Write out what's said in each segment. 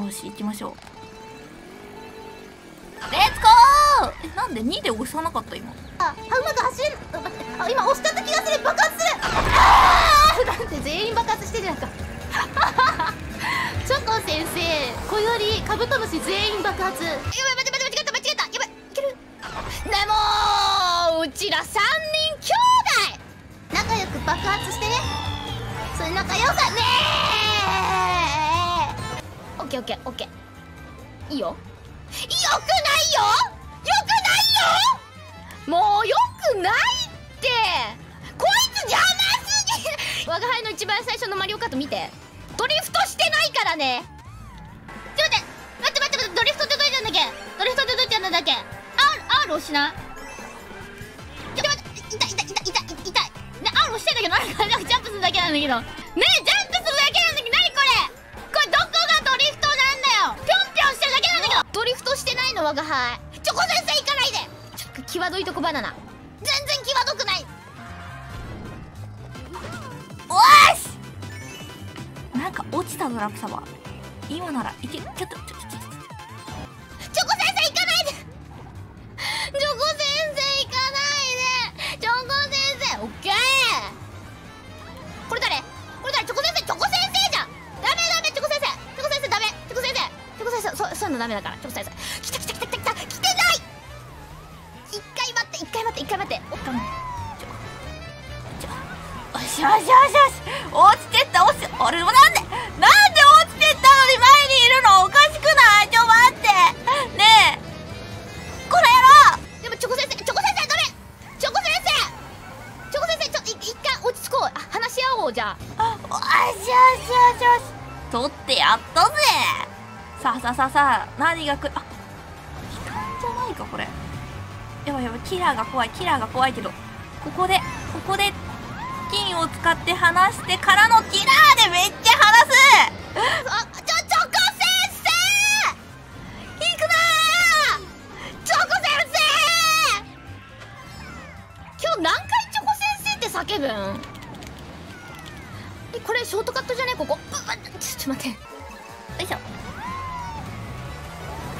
よし行きましょう。レッツゴー!えなんで2で押さなかった今？あうまく走るあ今押しちゃった気がする爆発する。あーなんて全員爆発してるじゃんか。チョコ先生こよりカブトムシ全員爆発。やばい待違て待て間違えた間違えたやばいいけるでもうちら3人兄弟。仲良く爆発してね。それ仲良かねーケーオッケーオッケー。いいよ。よくないよ。よくないよ。もうよくないって。こいつ邪魔すぎ我輩の一番最初のマリオカート見て。ドリフトしてないからね。ちょっと待って待って待ってドリフトってどうやたんだっけ？ドリフトってどうやたんだっけ？R, R 押しな。いちょっと待って痛い痛い痛い痛い痛い。R 押してんだけど R がジャンプするだけなんだけど。ドリフトしてないの我が輩。チョコ先生行かないで。ちょ際どいとこバナナ。全然際どくない。おーしなんか落ちたドラクサ様今ならいけちょっとちょっと。のダメだから。ちょっと先生来た来た来た来た来た。来てない。一回待って一回待って一回待って。おっかんちょちょよしよしよしよし。落ちてった落ちて俺もなんでなんで落ちてったのに前にいるのおかしくない？ちょ待って。ねえ。この野郎。でもチョコ先生チョコ先生ダメ。チョコ先生。チョコ先生ちょっと一回落ち着こう。話し合おうじゃあ。よしよしよしよし。取ってやったぜ。さあさあさあさあ何が来るあ悲観じゃないかこれ。やばいやばいキラーが怖いキラーが怖いけどここでここで金を使って離してからのキラーでめっちゃ離す。あちょチョコ先生いくなチョコ先生。今日何回チョコ先生って叫ぶん？えこれショートカットじゃね？ここ。ちょっと待って。よいしょ。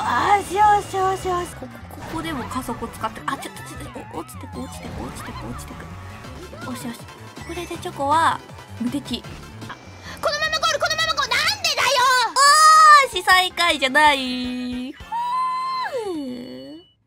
あーしようしようしようここここでも加速を使ってあちょっとちょっと落ちてく落ちてく落ちてく落ちてく。よしよし。これでチョコは無敵。このままゴールこのままゴール。なんでだよおーし最下位じゃない。